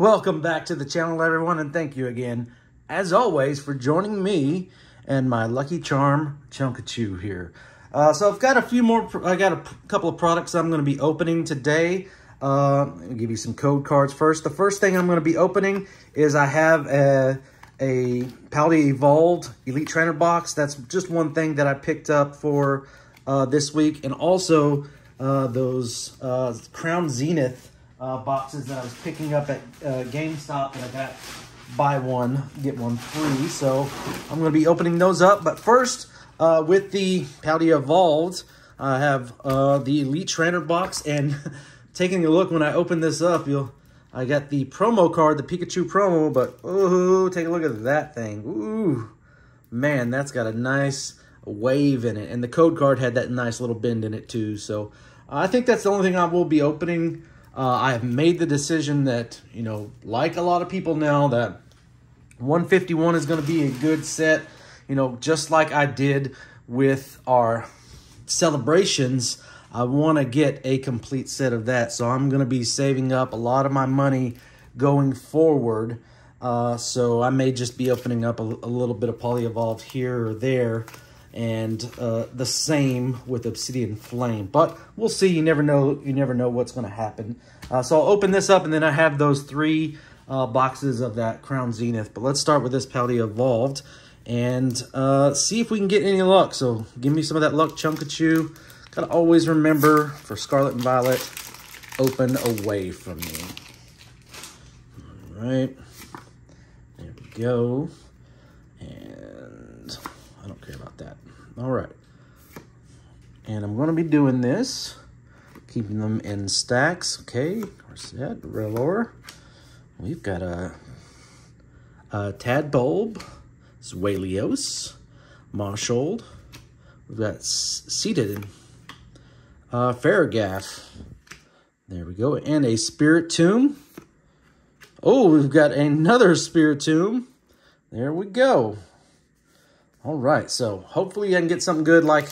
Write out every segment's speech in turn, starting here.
Welcome back to the channel, everyone, and thank you again, as always, for joining me and my Lucky Charm Chunkachu here. Uh, so I've got a few more, I got a couple of products I'm going to be opening today. Uh, give you some code cards first. The first thing I'm going to be opening is I have a, a Paldea Evolved Elite Trainer box. That's just one thing that I picked up for uh, this week. And also uh, those uh, Crown Zenith uh, boxes that I was picking up at uh, GameStop that I got buy one, get one free. So I'm going to be opening those up. But first, uh, with the Paldea Evolved, I have uh, the Elite Trainer box. And taking a look when I open this up, you'll I got the promo card, the Pikachu promo. But, oh, take a look at that thing. Ooh, man, that's got a nice wave in it. And the code card had that nice little bend in it too. So I think that's the only thing I will be opening uh, I have made the decision that, you know, like a lot of people now, that 151 is going to be a good set, you know, just like I did with our celebrations. I want to get a complete set of that. So I'm going to be saving up a lot of my money going forward. Uh, so I may just be opening up a, a little bit of Poly Evolved here or there and uh, the same with Obsidian Flame. But we'll see. You never know. You never know what's going to happen. Uh, so I'll open this up, and then I have those three uh, boxes of that Crown Zenith. But let's start with this Paldea Evolved and uh, see if we can get any luck. So give me some of that luck, Chunkachu. Got to always remember for Scarlet and Violet, open away from me. All right. There we go. And About that. All right. And I'm going to be doing this, keeping them in stacks. Okay, Corset, Rellor. We've got a, a Tadbulb, Zweilous, Marshold. We've got Seated, uh, Farigiraf. There we go. And a Spiritomb. Oh, we've got another Spiritomb. There we go. All right, so hopefully I can get something good like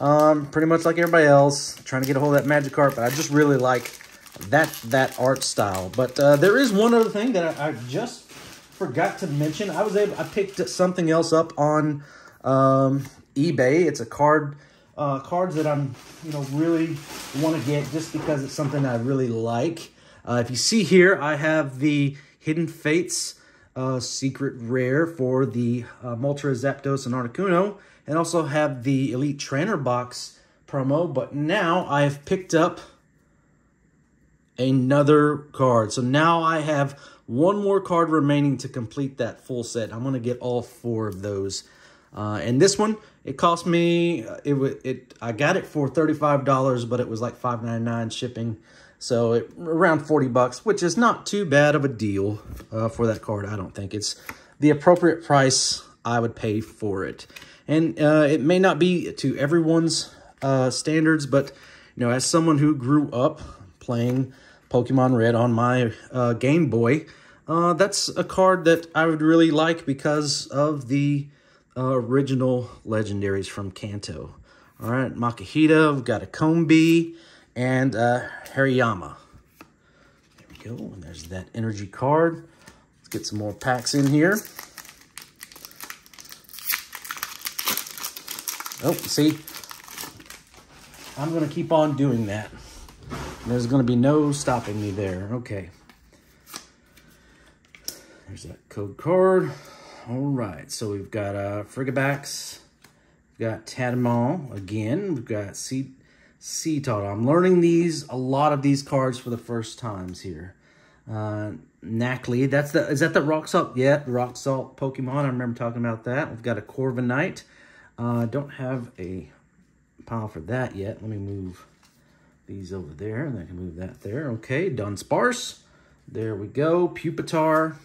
um, pretty much like everybody else. Trying to get a hold of that Magikarp, but I just really like that that art style. But uh, there is one other thing that I, I, just forgot to mention. I was able, I picked something else up on um, eBay. It's a card, uh, cards that I'm, you know, really want to get just because it's something I really like. Uh, if you see here, I have the Hidden Fates uh, secret rare for the uh, Moltres, Zapdos, and Articuno, and also have the Elite Trainer box promo. But now I've picked up another card. So now I have one more card remaining to complete that full set. I'm going to get all four of those. Uh, and this one, it cost me, it, it I got it for $35, but it was like $5.99 shipping. So it, around 40 bucks, which is not too bad of a deal uh, for that card. I don't think it's the appropriate price I would pay for it. And uh, it may not be to everyone's uh, standards, but you know, as someone who grew up playing Pokemon Red on my uh, Game Boy, uh, that's a card that I would really like because of the uh, original legendaries from Kanto. All right, Makuhita, we've got a Combee, and uh, Hariyama. There we go. And there's that energy card. Let's get some more packs in here. Oh, see, I'm going to keep on doing that. There's going to be no stopping me there. Okay. There's that code card. All right, so we've got uh, Frigibax, we've got Tadamon again, we've got Seed Seattle. I'm learning these, a lot of these cards for the first times here. Uh, Nacli, that's the, is that the Rock Salt? Yeah, Rock Salt Pokemon. I remember talking about that. We've got a Corviknight. Uh, don't have a pile for that yet. Let me move these over there, and I can move that there. Okay, Dunsparce. There we go. Pupitar.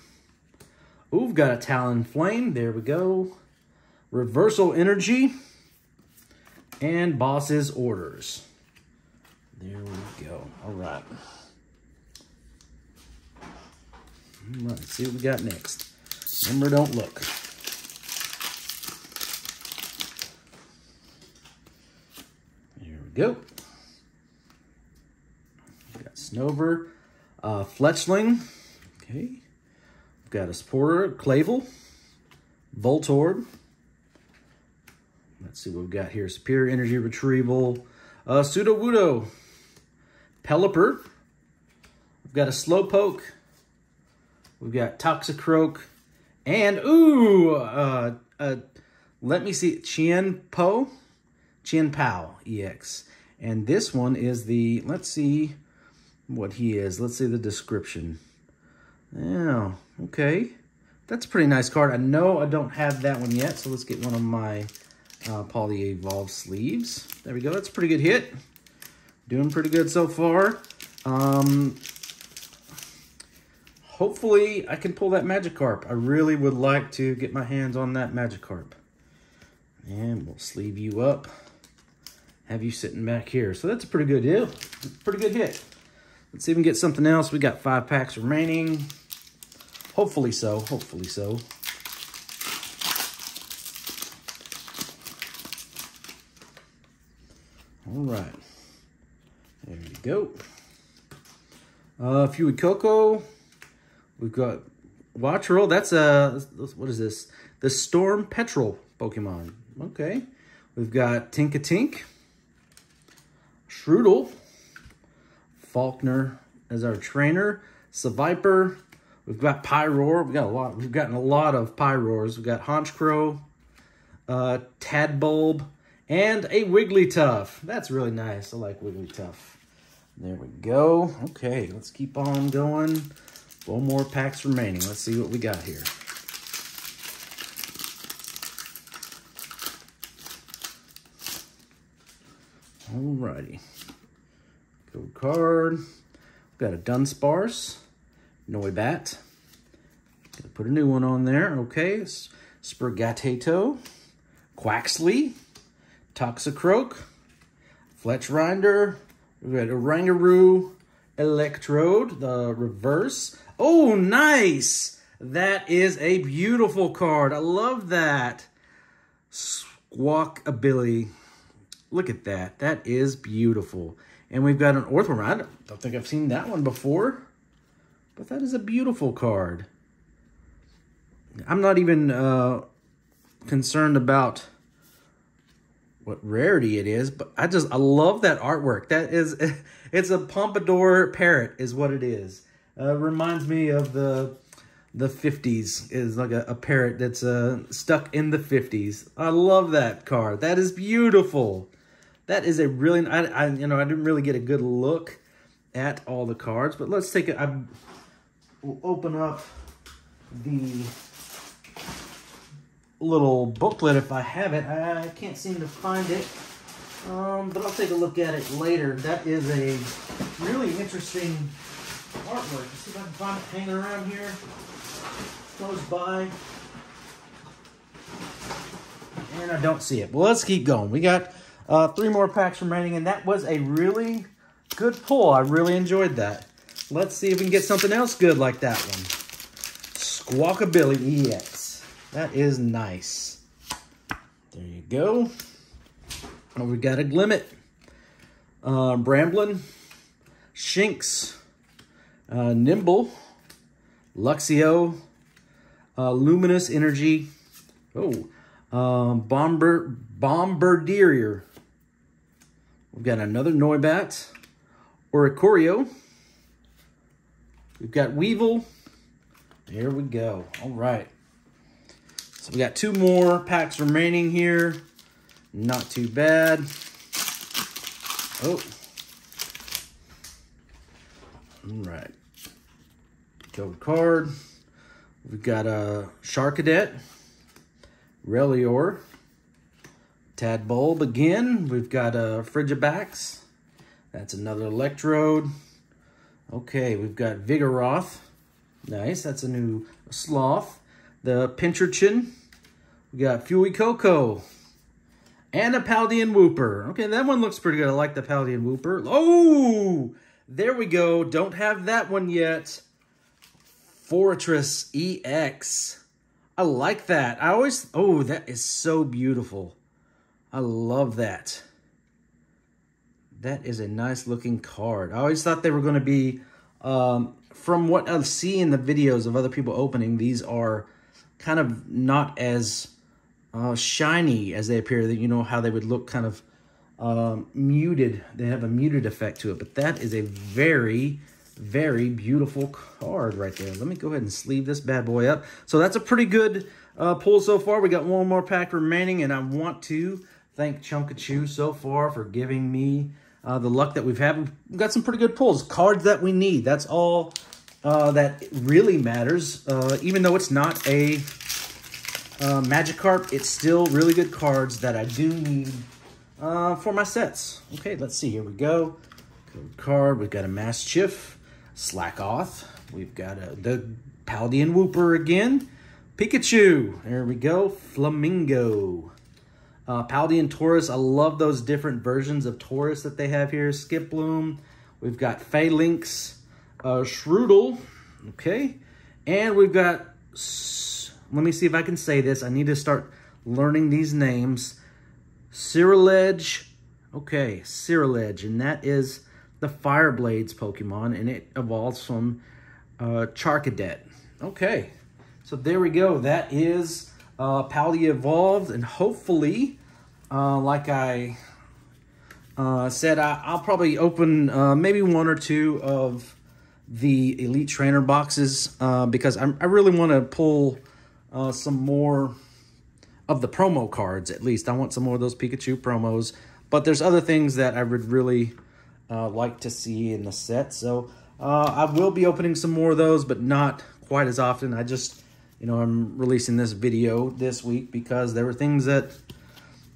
Ooh, we've got a Talonflame. There we go. Reversal Energy. And Boss's Orders. There we go. All right. All right, let's see what we got next. Remember, don't look. Here we go. We got Snover, uh, Fletchling. Okay. We've got a supporter, Clavell, Voltorb. Let's see what we've got here. Superior Energy Retrieval, uh, Sudowoodo, Pelipper. We've got a Slowpoke. We've got Toxicroak. And, ooh, uh, uh, let me see, Chien Po, Chien Pao EX. And this one is the, let's see what he is. Let's see the description. Yeah, okay. That's a pretty nice card. I know I don't have that one yet, so let's get one of my uh, Poly Evolve sleeves. There we go. That's a pretty good hit. Doing pretty good so far. Um, hopefully I can pull that Magikarp. I really would like to get my hands on that Magikarp. And we'll sleeve you up. Have you sitting back here. So that's a pretty good deal. Pretty good hit. Let's see if we can get something else. We got five packs remaining. Hopefully so. Hopefully so. All right. Go. Uh, Fuecoco. We've got Wattrel. That's a, what is this? The Storm Petrel Pokemon. Okay. We've got Tinkatink. Shroodle. Falkner as our trainer. Seviper. We've got Pyroar. We've got a lot. We've gotten a lot of Pyroars. We've got Honchkrow, uh, Tadbulb, and a Wigglytuff. That's really nice. I like Wigglytuff. There we go. Okay, let's keep on going. One more packs remaining. Let's see what we got here. Alrighty. Code card. We've got a Dunsparce. Noibat. Gonna put a new one on there. Okay. Sprigatito. Quaxly. Toxicroak. Fletchinder. We've got Oranguru. Electrode. The reverse. Oh, nice! That is a beautiful card. I love that. Squawkabilly. Look at that. That is beautiful. And we've got an Orthworm. I don't think I've seen that one before. But that is a beautiful card. I'm not even uh, concerned about what rarity it is, but I just, I love that artwork. That is, it's a Pompadour parrot is what it is. Uh, reminds me of the the 50s is like a, a parrot that's uh, stuck in the 50s. I love that card. That is beautiful. That is a really, I, I, you know, I didn't really get a good look at all the cards, but let's take it. I will open up the little booklet if I have it. I, I can't seem to find it, um, but I'll take a look at it later. That is a really interesting artwork. Let's see if I can find it hanging around here, close by. And I don't see it. Well, let's keep going. We got uh, three more packs remaining, and that was a really good pull. I really enjoyed that. Let's see if we can get something else good like that one. Squawkabilly EX. That is nice. There you go. Oh, we got a Glimmet. Uh, Bramblin. Shinx. Uh, Nymble. Luxio. Uh, Luminous Energy. Oh. Um, Bomber, Bombirdier. We've got another Noibat. Oricorio. We've got Weevil. There we go. All right. So we got two more packs remaining here. Not too bad. Oh. All right. Code card. We've got a Charcadet, Rellor, Tadbulb again. We've got a Frigibax. That's another Electrode. Okay, we've got Vigoroth. Nice, that's a new Sloth. The Pincurchin. We got Fuecoco. And a Paldean Wooper. Okay, that one looks pretty good. I like the Paldean Wooper. Oh, there we go. Don't have that one yet. Forretress EX. I like that. I always, oh, that is so beautiful. I love that. That is a nice looking card. I always thought they were going to be um, from what I see in the videos of other people opening, these are kind of not as uh, shiny as they appear. That You know how they would look kind of um, muted. They have a muted effect to it. But that is a very, very beautiful card right there. Let me go ahead and sleeve this bad boy up. So that's a pretty good uh, pull so far. We got one more pack remaining, and I want to thank Chunkachu so far for giving me uh, the luck that we've had. We've got some pretty good pulls. Cards that we need. That's all uh, that really matters. Uh, even though it's not a uh, Magikarp, it's still really good cards that I do need uh, for my sets. Okay, let's see. Here we go. Code card. We've got a Maschiff, Slakoth. We've got a, the Paldean Wooper again. Pikachu. There we go. Flamingo. Uh, Paldean Tauros. I love those different versions of Tauros that they have here. Skiploom. We've got Falinks uh, Shroodle, okay? And we've got, let me see if I can say this. I need to start learning these names. Ceruledge, okay, Ceruledge, and that is the Fireblades Pokemon, and it evolves from uh, Charcadet. Okay, so there we go. That is uh, Pally Evolved, and hopefully, uh, like I uh, said, I, will probably open uh, maybe one or two of the Elite Trainer boxes uh, because I'm, i really want to pull uh, some more of the promo cards, at least. I want some more of those Pikachu promos. But there's other things that I would really uh, like to see in the set. So uh, I will be opening some more of those, but not quite as often. I just, you know, I'm releasing this video this week because there were things that,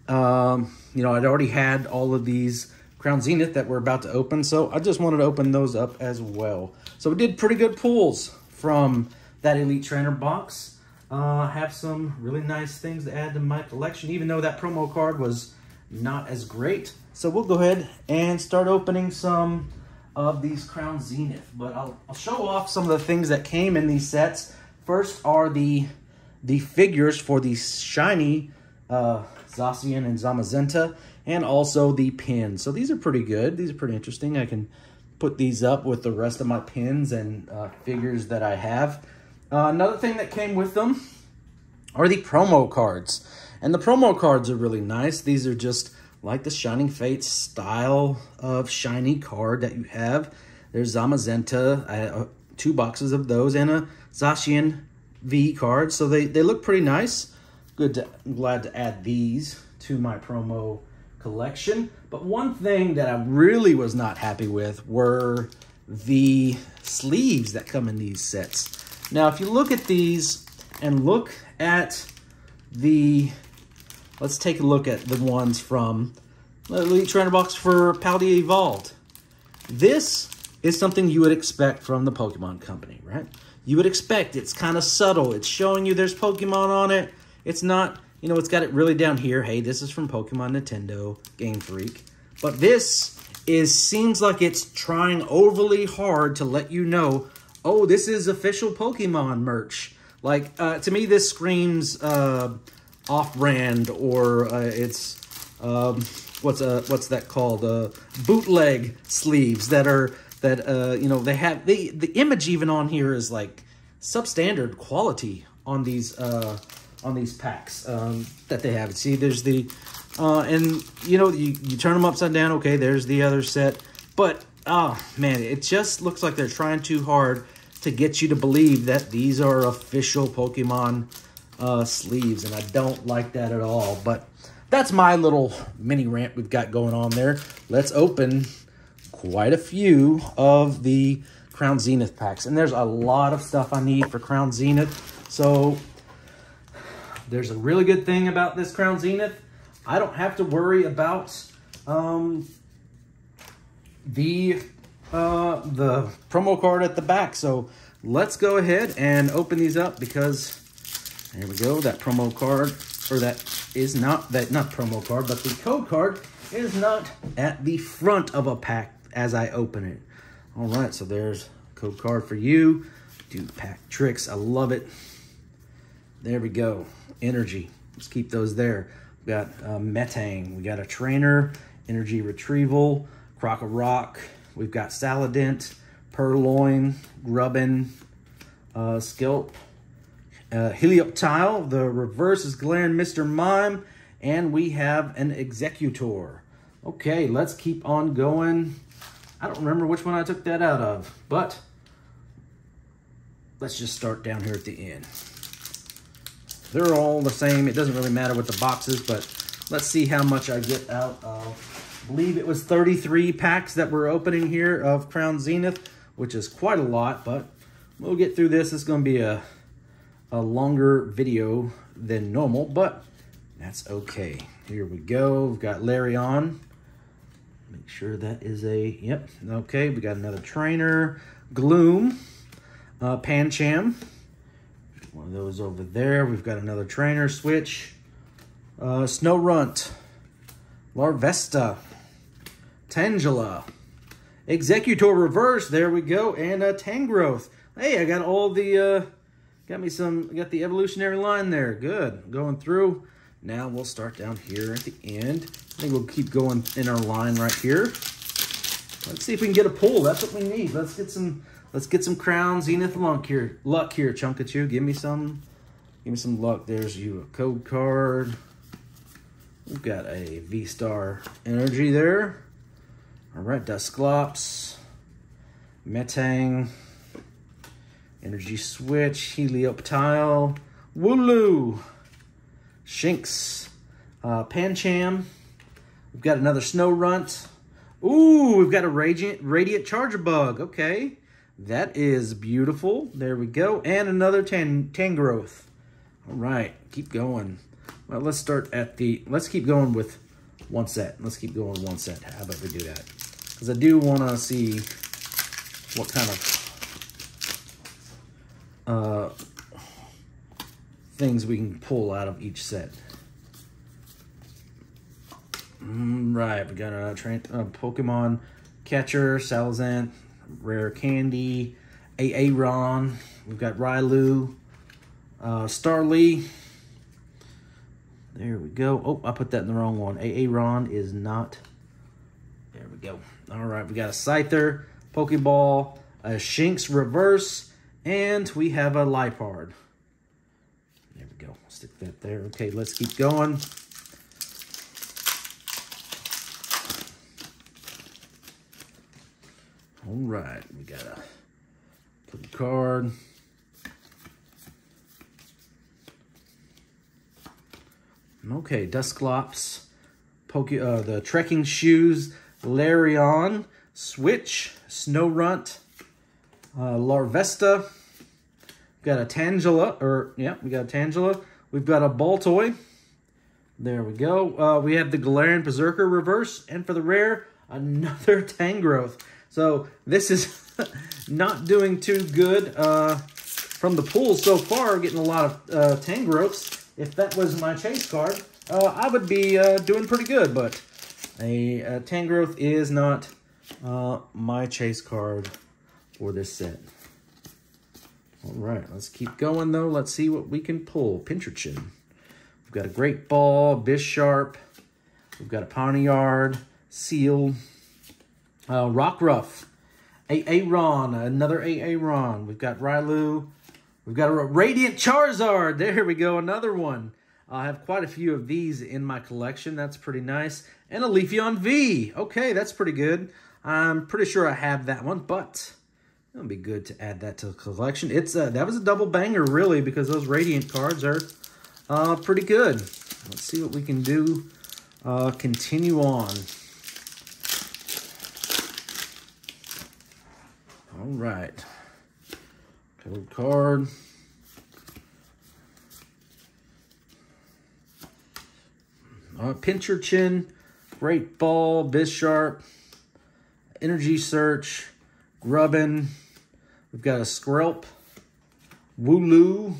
um, you know, I'd already had all of these Crown Zenith that we're about to open. So I just wanted to open those up as well. So we did pretty good pulls from that Elite Trainer box. Uh, have some really nice things to add to my collection, even though that promo card was not as great. So we'll go ahead and start opening some of these Crown Zenith. But I'll, I'll show off some of the things that came in these sets. First are the the figures for the shiny uh, Zacian and Zamazenta and also the pins. So these are pretty good. These are pretty interesting. I can put these up with the rest of my pins and uh, figures that I have. Uh, another thing that came with them are the promo cards. And the promo cards are really nice. These are just like the Shining Fates style of shiny card that you have. There's Zamazenta, uh, two boxes of those, and a Zacian V card. So they, they look pretty nice. Good to, I'm glad to add these to my promo collection. But one thing that I really was not happy with were the sleeves that come in these sets. Now, if you look at these and look at the, let's take a look at the ones from Elite Trainer Box for Paldea Evolved. This is something you would expect from the Pokemon Company, right? You would expect it's kind of subtle. It's showing you there's Pokemon on it. It's not you know, it's got it really down here. Hey, this is from Pokemon Nintendo Game Freak. But this is seems like it's trying overly hard to let you know, oh, this is official Pokemon merch. Like, uh, to me, this screams uh, off-brand or uh, it's, um, what's uh, what's that called? Uh, bootleg sleeves that are, that, uh, you know, they have, the, the image even on here is like substandard quality on these, uh, on these packs um, that they have. See, there's the, uh, and you know, you, you turn them upside down. Okay, there's the other set. But, oh man, it just looks like they're trying too hard to get you to believe that these are official Pokemon uh, sleeves. And I don't like that at all. But that's my little mini rant we've got going on there. Let's open quite a few of the Crown Zenith packs. And there's a lot of stuff I need for Crown Zenith. So there's a really good thing about this Crown Zenith. I don't have to worry about um, the uh, the promo card at the back. So let's go ahead and open these up because there we go. That promo card, or that is not, that not promo card, but the code card is not at the front of a pack as I open it. All right, so there's code card for you. Do pack tricks. I love it. There we go. Energy. Let's keep those there. We got uh, Metang. We got a Trainer, Energy Retrieval, Croc a Rock. We've got Salandit, Purrloin, Grubbin, uh, Skrelp, uh, Helioptile. The reverse is Galarian Mr. Mime. And we have an Exeggutor. Okay, let's keep on going. I don't remember which one I took that out of, but let's just start down here at the end. They're all the same. It doesn't really matter with the boxes, but let's see how much I get out of. Believe it was 33 packs that we're opening here of Crown Zenith, which is quite a lot, but we'll get through this. It's going to be a, a longer video than normal, but that's okay. Here we go. We've got Larry on. Make sure that is a, yep, okay. We got another trainer. Gloom. Uh, Pancham. One of those over there. We've got another trainer switch. Uh, Snorunt. Larvesta. Tangela. Exeggutor Reverse. There we go. And a uh, Tangrowth. Hey, I got all the, uh, got me some, got the evolutionary line there. Good. Going through. Now we'll start down here at the end. I think we'll keep going in our line right here. Let's see if we can get a pull. That's what we need. Let's get some let's get some crown zenith luck here. Luck here, Chunkachu. Give me some give me some luck. There's you a code card. We've got a V-Star energy there. All right, Dusclops, Metang, Energy Switch, Helioptile, Wooloo, Shinx, uh, Pancham. We've got another Snorunt. Ooh, we've got a Radiant, Radiant Charjabug. Okay, that is beautiful. There we go. And another tan, Tangrowth. All right, keep going. Well, let's start at the, let's keep going with one set. Let's keep going one set. How about we do that? Because I do want to see what kind of uh, things we can pull out of each set. Mm, right, we got a, Pokemon Catcher, Salazant, Rare Candy, Aron. We've got Riolu, uh, Starly. There we go. Oh, I put that in the wrong one. Aron is not. Go. All right, we got a Scyther, Pokeball, a Shinx Reverse, and we have a Liepard There we go. Stick that there. Okay, let's keep going. All right, we got a card. Okay, Dusclops, Poke, uh, the trekking shoes, Lairon, Switch, Snorunt, uh, Larvesta, got a Tangela, or yeah, we got a Tangela. We've got a Baltoy. There we go. Uh, we have the Galarian Berserker reverse, and for the rare, another Tangrowth. So this is not doing too good uh, from the pool so far, getting a lot of uh, Tangrowths. If that was my chase card, uh, I would be uh, doing pretty good, but a, a Tangrowth is not uh, my chase card for this set. All right, let's keep going, though. Let's see what we can pull. Pincurchin. We've got a Great Ball, Bisharp. We've got a Pawniard, Seel, uh, Rockruff, Aron, another Aron. We've got Riolu. We've got a Radiant Charizard. There we go, another one. I have quite a few of these in my collection. That's pretty nice. And a Leafeon V. Okay, that's pretty good. I'm pretty sure I have that one, but It'll be good to add that to the collection. It's uh, That was a double banger, really, because those Radiant cards are uh, pretty good. Let's see what we can do. Uh, continue on. All right. Code card. Uh, Pincurchin, Great Ball, Bisharp, Energy Search, Grubbin, We've got a Skrelp, Wooloo.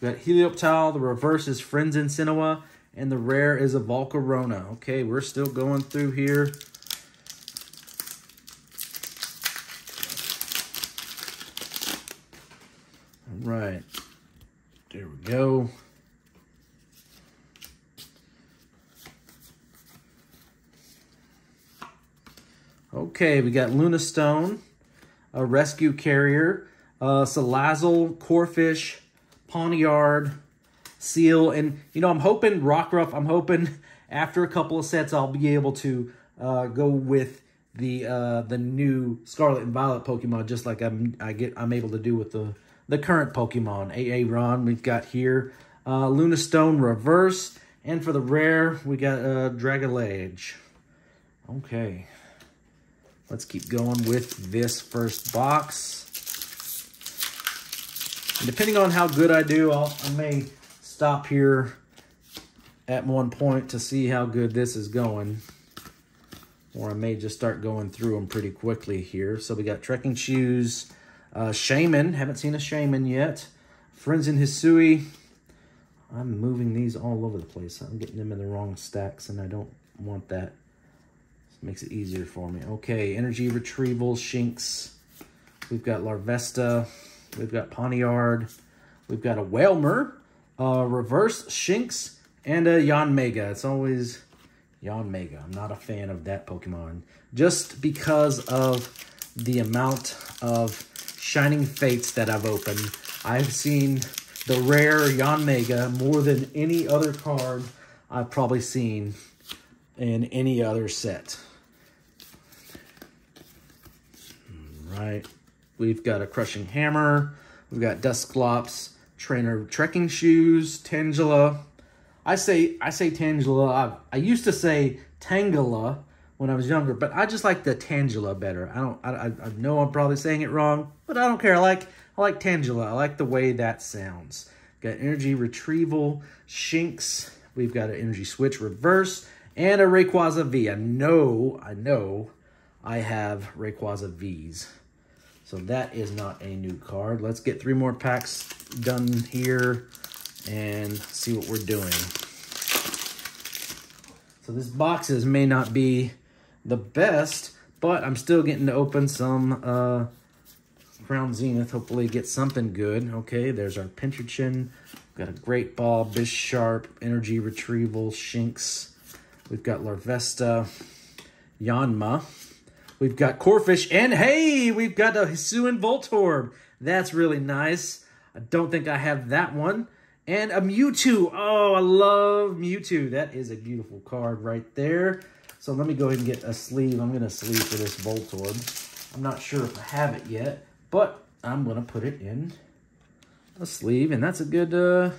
We've got Helioptile. The reverse is Friends in Sinnoh. And the rare is a Volcarona. Okay, we're still going through here. All right. There we go. Okay, we got Luna Stone. a Rescue Carrier, uh, Salazzle, Corphish, Pawniard, Seel, and, you know, I'm hoping, Rockruff, I'm hoping after a couple of sets I'll be able to uh, go with the uh, the new Scarlet and Violet Pokemon, just like I'm I get I'm able to do with the the current Pokemon. Aron we've got here, uh, Lunastone Reverse, and for the rare we got uh, Dragalge. Okay, let's keep going with this first box. And depending on how good I do, I'll, I may stop here at one point to see how good this is going. Or I may just start going through them pretty quickly here. So we got trekking shoes, uh, Shaymin. Haven't seen a Shaymin yet. Friends in Hisui. I'm moving these all over the place. I'm getting them in the wrong stacks, and I don't want that. Makes it easier for me. Okay, Energy Retrieval, Shinx. We've got Larvesta. We've got Pawniard. We've got a Wailmer, uh, Reverse Shinx, and a Yanmega. It's always Yanmega. I'm not a fan of that Pokemon. Just because of the amount of Shining Fates that I've opened. I've seen the rare Yanmega more than any other card I've probably seen in any other set. Right. We've got a Crushing Hammer. We've got Dusclops, Trainer Trekking Shoes, Tangela, I say I say Tangela. I, I used to say Tangela when I was younger, but I just like the Tangela better. I don't. I, I know I'm probably saying it wrong, but I don't care. I like I like Tangela. I like the way that sounds. Got energy retrieval, Shinx. We've got an energy switch reverse and a Rayquaza V. I know, I know, I have Rayquaza V's. So that is not a new card. Let's get three more packs done here and see what we're doing. So this boxes may not be the best, but I'm still getting to open some uh, Crown Zenith. Hopefully get something good. Okay, there's our Pincurchin. Got a Great Ball, Bisharp, Energy Retrieval, Shinx. We've got Larvesta, Yanma. We've got Corphish, and hey, we've got a Hisuian Voltorb. That's really nice. I don't think I have that one. And a Mewtwo. Oh, I love Mewtwo. That is a beautiful card right there. So let me go ahead and get a sleeve. I'm going to sleeve for this Voltorb. I'm not sure if I have it yet, but I'm going to put it in a sleeve. And that's a good, uh,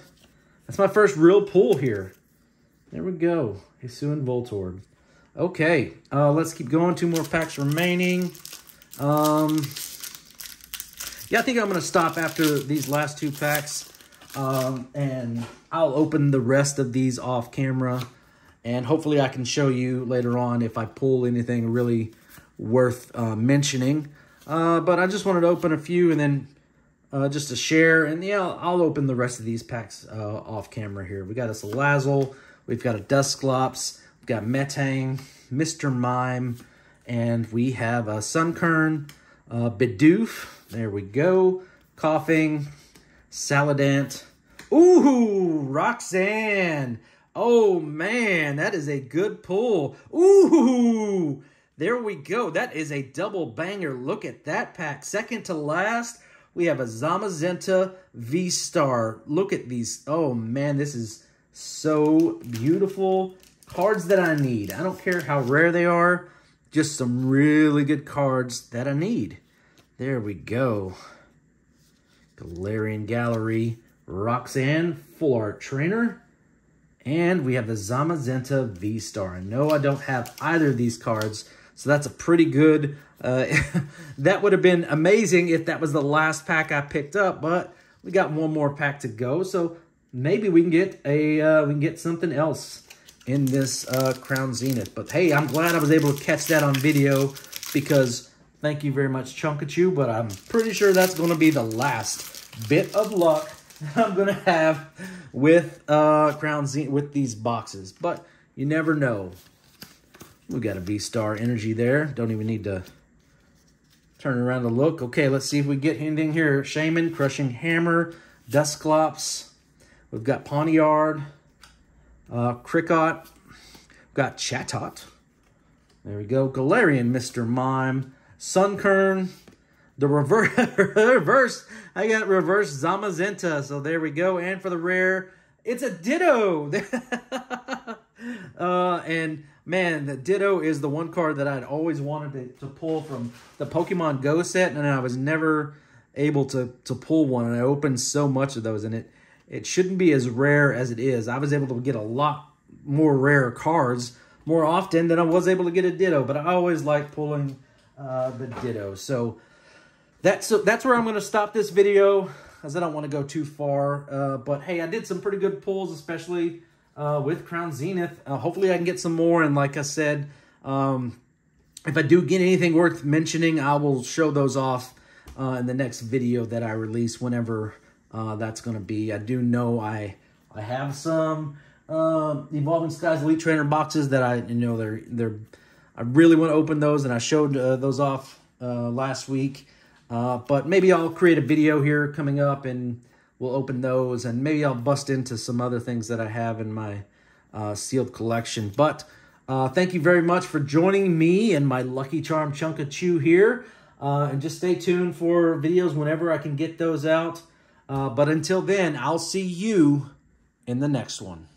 that's my first real pull here. There we go. Hisuian Voltorb. Okay, uh, let's keep going. Two more packs remaining. Um, yeah, I think I'm going to stop after these last two packs. Um, and I'll open the rest of these off camera and hopefully I can show you later on if I pull anything really worth uh, mentioning. Uh, but I just wanted to open a few and then uh, just to share. And yeah, I'll, open the rest of these packs uh, off camera here. We got a Salazzle, we've got a Dusclops, we've got Metang, Mr. Mime, and we have a Sunkern, uh, Bidoof, there we go, Koffing, Salandit. Ooh, Roxanne. Oh, man, that is a good pull. Ooh, there we go. That is a double banger. Look at that pack. Second to last, we have a Zamazenta V-Star. Look at these. Oh, man, this is so beautiful. Cards that I need. I don't care how rare they are. Just some really good cards that I need. There we go. Galarian Gallery, Roxanne, Full Art Trainer, and we have the Zamazenta V-Star. No, I don't have either of these cards, so that's a pretty good... Uh, that would have been amazing if that was the last pack I picked up, but we got one more pack to go, so maybe we can get a uh, we can get something else in this uh, Crown Zenith. But hey, I'm glad I was able to catch that on video because thank you very much, Chunkachu, but I'm pretty sure that's going to be the last bit of luck I'm going to have with uh, Crown Z with these boxes. But you never know. We got a V-Star energy there. Don't even need to turn around to look. Okay, let's see if we get anything here. Shaymin, Crushing Hammer, Dusclops. We've got Pawniard, uh, Kricketot. We've got Chatot. There we go. Galarian, Mr. Mime, Sunkern, the reverse, reverse, I got reverse Zamazenta. So there we go. And for the rare, it's a Ditto. uh, and man, the Ditto is the one card that I'd always wanted to, to pull from the Pokemon Go set, and I was never able to to pull one. And I opened so much of those, and it it shouldn't be as rare as it is. I was able to get a lot more rare cards more often than I was able to get a Ditto, but I always like pulling uh, the Ditto. So that's so that's where I'm going to stop this video, as I don't want to go too far. Uh, but hey, I did some pretty good pulls, especially uh, with Crown Zenith. Uh, hopefully I can get some more, and like I said, um, if I do get anything worth mentioning, I will show those off uh, in the next video that I release, whenever uh, that's going to be. I do know I I have some uh, Evolving Skies Elite Trainer boxes that I you know they're they're I really want to open those, and I showed uh, those off uh, last week. Uh, but maybe I'll create a video here coming up, and we'll open those, and maybe I'll bust into some other things that I have in my uh, sealed collection. But uh, thank you very much for joining me and my Lucky Charm Chunkachu here. And just stay tuned for videos whenever I can get those out. Uh, but until then, I'll see you in the next one.